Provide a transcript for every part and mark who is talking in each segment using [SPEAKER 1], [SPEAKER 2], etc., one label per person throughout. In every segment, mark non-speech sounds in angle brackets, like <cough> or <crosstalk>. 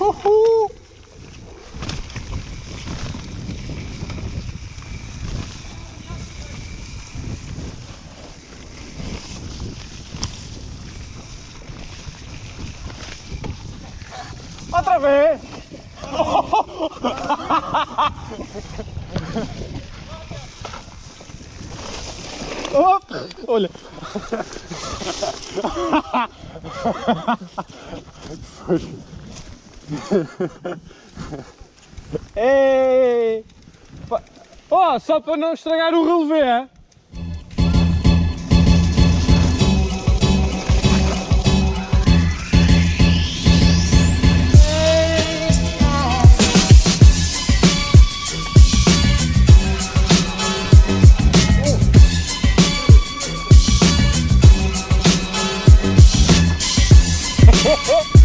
[SPEAKER 1] Uhul! Outra vez! <laughs> Opa! Olha! Ei! Ó, oh, só para não estragar o relevé! ho, ho.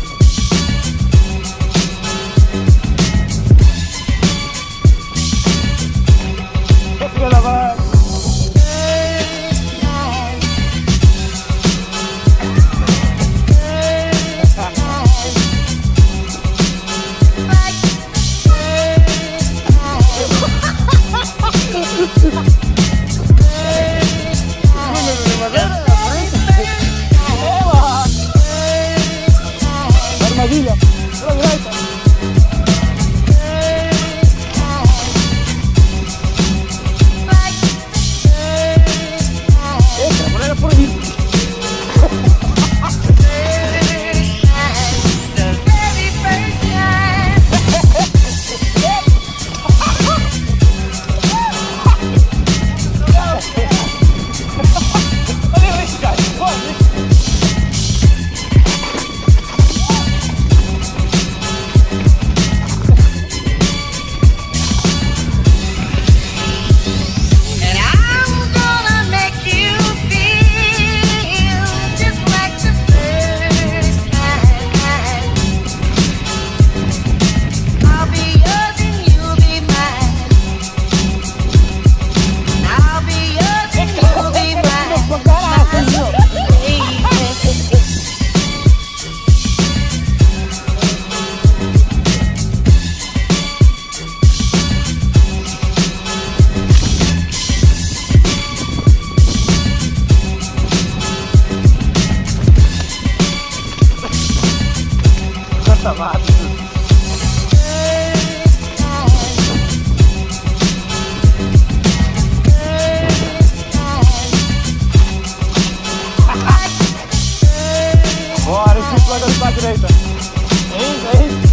[SPEAKER 1] Safado. Bora, esse plano direita. É isso, é isso.